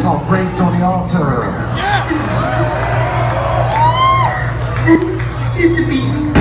song called Raped on the Altar. It's to be